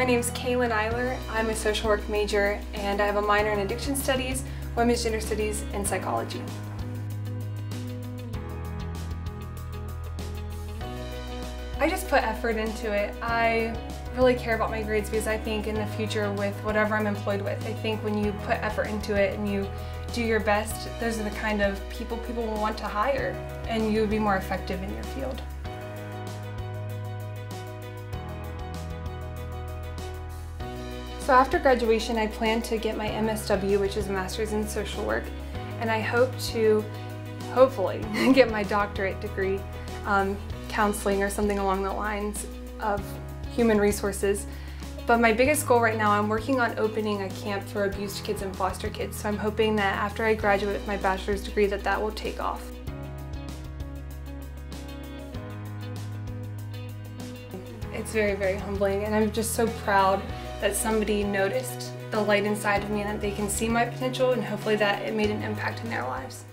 My name is Kalynn Eyler. I'm a social work major and I have a minor in addiction studies, women's gender studies, and psychology. I just put effort into it. I really care about my grades because I think in the future with whatever I'm employed with, I think when you put effort into it and you do your best, those are the kind of people people will want to hire and you would be more effective in your field. So after graduation, I plan to get my MSW, which is a Master's in Social Work, and I hope to, hopefully, get my doctorate degree, um, counseling or something along the lines of human resources. But my biggest goal right now, I'm working on opening a camp for abused kids and foster kids. So I'm hoping that after I graduate with my bachelor's degree that that will take off. It's very, very humbling and I'm just so proud that somebody noticed the light inside of me and that they can see my potential and hopefully that it made an impact in their lives.